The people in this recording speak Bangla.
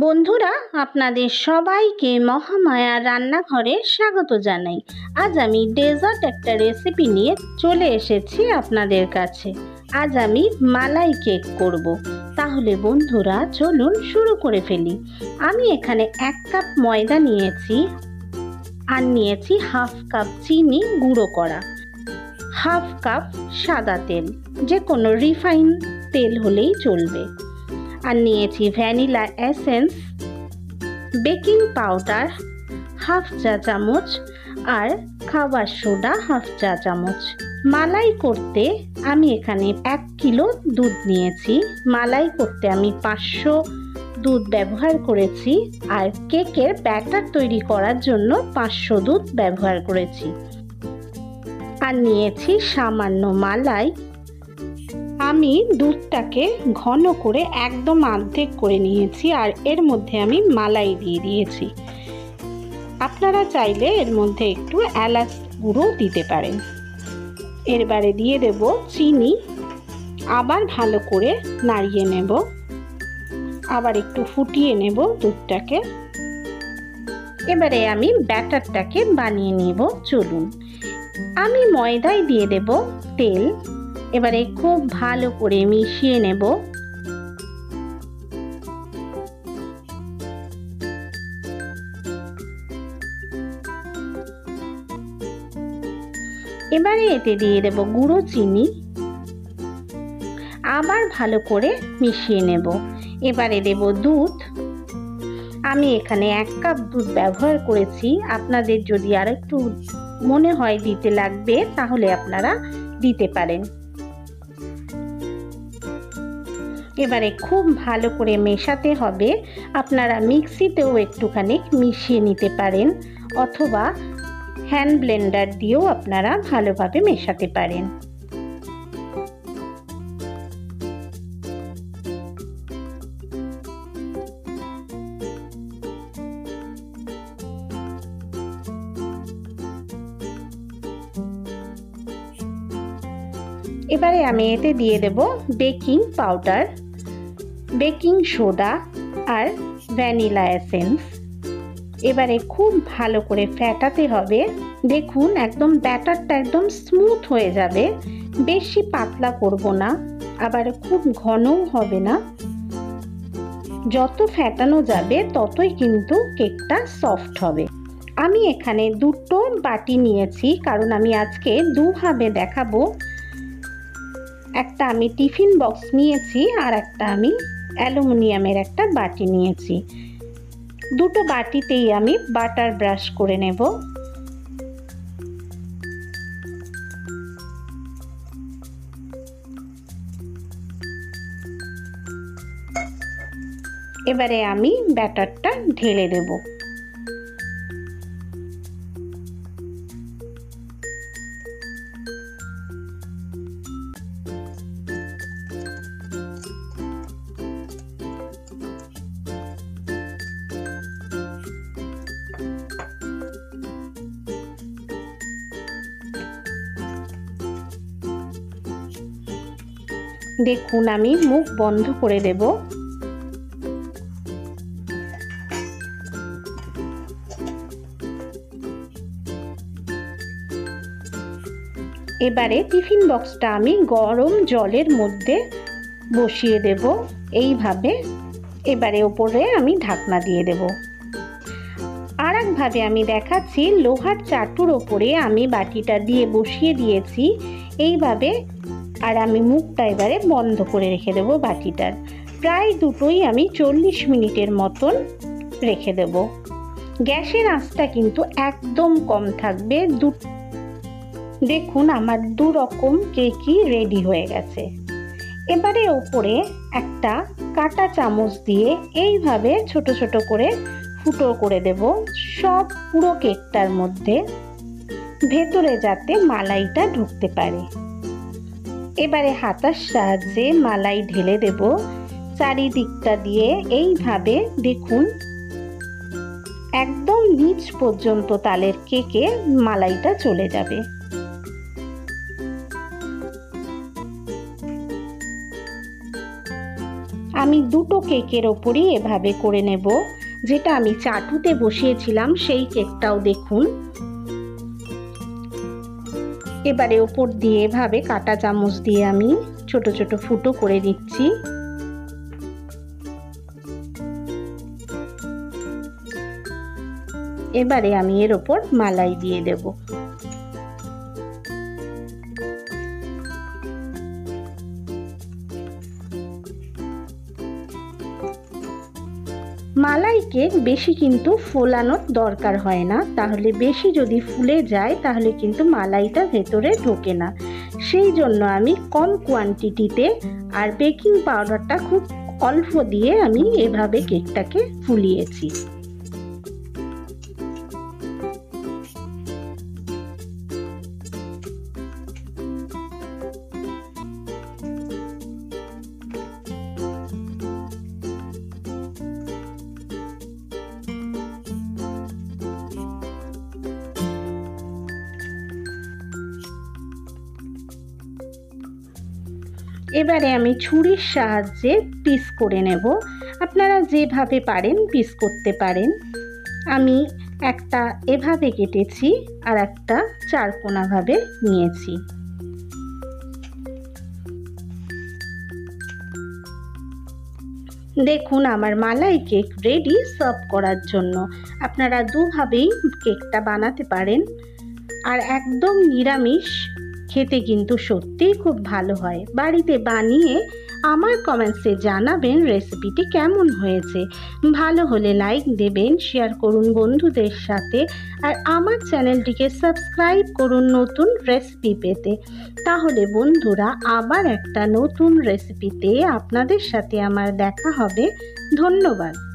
বন্ধুরা, আপনাদের সবাইকে মহামায়া রান্নাঘরে স্বাগত জানাই। আজ আমি ডেজার্ট একটা রেসিপি নিয়ে চলে এসেছি আপনাদের কাছে। আজ আমি মালাই কেক করব। তাহলে বন্ধুরা, চলুন শুরু করে ফেলি। আমি এখানে এক কাপ ময়দা নিয়েছি আর নিয়েছি হাফ কাপ চিনি গুঁড়ো করা। হাফ কাপ সাদা তেল যে কোনো রিফাইন তেল হলেই চলবে। আর নিয়েছি vanilla essence, baking powder, half চা চামচ আর খাবার সোডা হাফ চা চামচ। মালাই করতে আমি এখানে এক কিলো দুধ নিয়েছি। মালাই করতে আমি পাঁচশো দুধ ব্যবহার করেছি আর কেকের ব্যাটার তৈরি করার জন্য পাঁচশো দুধ ব্যবহার করেছি। আর নিয়েছি সামান্য মালাই আমি দুধটাকে ঘন করে একদম আর্ধেক করে নিয়েছি আর এর মধ্যে আমি মালাই দিয়ে দিয়েছি। আপনারা চাইলে এর মধ্যে একটু এলাচ গুঁড়ো দিতে পারেন। এরবারে দিয়ে দেব চিনি। আবার ভালো করে নাড়িয়ে নেব। আবার একটু ফুটিয়ে নেব দুধটাকে। এবারে আমি ব্যাটারটাকে বানিয়ে নেব, চলুন। আমি ময়দায় দিয়ে দেব তেল। এবারে খুব ভালো করে মিশিয়ে নেব। এবারে এতে দিয়ে দেব গুঁড়ো চিনি। আবার ভালো করে মিশিয়ে নেব। এবারে দেব দুধ। আমি এখানে এক কাপ দুধ ব্যবহার করেছি। আপনাদের যদি আর একটু মনে হয় দিতে লাগবে, তাহলে আপনারা দিতে পারেন। এবারে খুব ভালো করে মেশাতে হবে। আপনারা মিক্সিতেও একটুখানি মিশিয়ে নিতে পারেন অথবা হ্যান্ড ব্লেন্ডার দিয়েও আপনারা ভালোভাবে মেশাতে পারেন। এবারে আমি এতে দিয়ে দেব বেকিং পাউডার। বেকিং সোডা আর ভ্যানিলা এসেন্স। এবারে খুব ভালো করে ফ্যাটাতে হবে। দেখুন, একদম ব্যাটারটা একদম স্মুথ হয়ে যাবে। বেশি পাতলা করব না, আবার খুব ঘনও হবে না। যত ফ্যাটানো যাবে, ততই কিন্তু কেকটা সফট হবে। আমি এখানে দুটো বাটি নিয়েছি, কারণ আমি আজকে দুভাবে দেখাবো। একটা আমি টিফিন বক্স নিয়েছি, আর একটা আমি অ্যালুমিনিয়ামের একটা বাটি নিয়েছি। দুটো বাটিতেই আমি বাটার ব্রাশ করে নেব। এবারে আমি ব্যাটারটা ঢেলে দেবো। দেখুন, আমি মুখ বন্ধ করে দেব। এবারে টিফিন বক্সটা আমি গরম জলের মধ্যে বসিয়ে দেব। এইভাবে এবারে ওপরে আমি ঢাকনা দিয়ে দেব। আর একভাবে আমি দেখাচ্ছি, লোহার চাটুর ওপরে আমি বাটিটা দিয়ে বসিয়ে দিয়েছি। এইভাবে আর আমি মুখটা এবারে বন্ধ করে রেখে দেবো বাটিটার। প্রায় দুটোই আমি চল্লিশ মিনিটের মতন রেখে দেব। গ্যাসের আঁচটা কিন্তু একদম কম থাকবে। দু দেখুন আমার দু রকম কেকই রেডি হয়ে গেছে। এবারে ওপরে একটা কাটা চামচ দিয়ে এইভাবে ছোট ছোট করে ফুটো করে দেব। সব পুরো কেকটার মধ্যে ভেতরে যাতে মালাইটা ঢুকতে পারে। এবারে হাতার সাহায্যে মালাই ঢেলে দেব। চারিদিকটা দিয়ে এইভাবে দেখুন। একদম নিচ পর্যন্ত তালের কেকে মালাইটা চলে যাবে। আমি দুটো কেকের ওপরই এভাবে করে নেব। যেটা আমি চাটুতে বসিয়েছিলাম, সেই কেকটাও দেখুন। এবারে ওপর দিয়ে এভাবে কাটা চামচ দিয়ে আমি ছোট ছোট ফুটো করে দিচ্ছি এবারে আমি এর ওপর মালাই দিয়ে দেব। মালাই কেক বেশি কিন্তু ফোলানোর দরকার হয় না। তাহলে বেশি যদি ফুলে যায়, তাহলে কিন্তু মালাইটা ভেতরে ঢোকে না। সেই জন্য আমি কম কোয়ান্টিটিতে আর বেকিং পাউডারটা খুব অল্প দিয়ে আমি এভাবে কেকটাকে ফুলিয়েছি। এবারে আমি ছুরির সাহায্যে পিস করে নেব। আপনারা যেভাবে পারেন পিস করতে পারেন। আমি একটা এভাবে কেটেছি আর একটা চারকোনাভাবে নিয়েছি। দেখুন, আমার মালাই কেক রেডি সার্ভ করার জন্য। আপনারা দুভাবেই কেকটা বানাতে পারেন। আর একদম নিরামিষ খেতে কিন্তু সত্যিই খুব ভালো হয়। বাড়িতে বানিয়ে আমার কমেন্টসে জানাবেন রেসিপিটি কেমন হয়েছে। ভালো হলে লাইক দেবেন শেয়ার করুন বন্ধুদের সাথে আর আমার চ্যানেলটিকে সাবস্ক্রাইব করুন নতুন রেসিপি পেতে। তাহলে বন্ধুরা আবার একটা নতুন রেসিপিতে আপনাদের সাথে আমার দেখা হবে। ধন্যবাদ।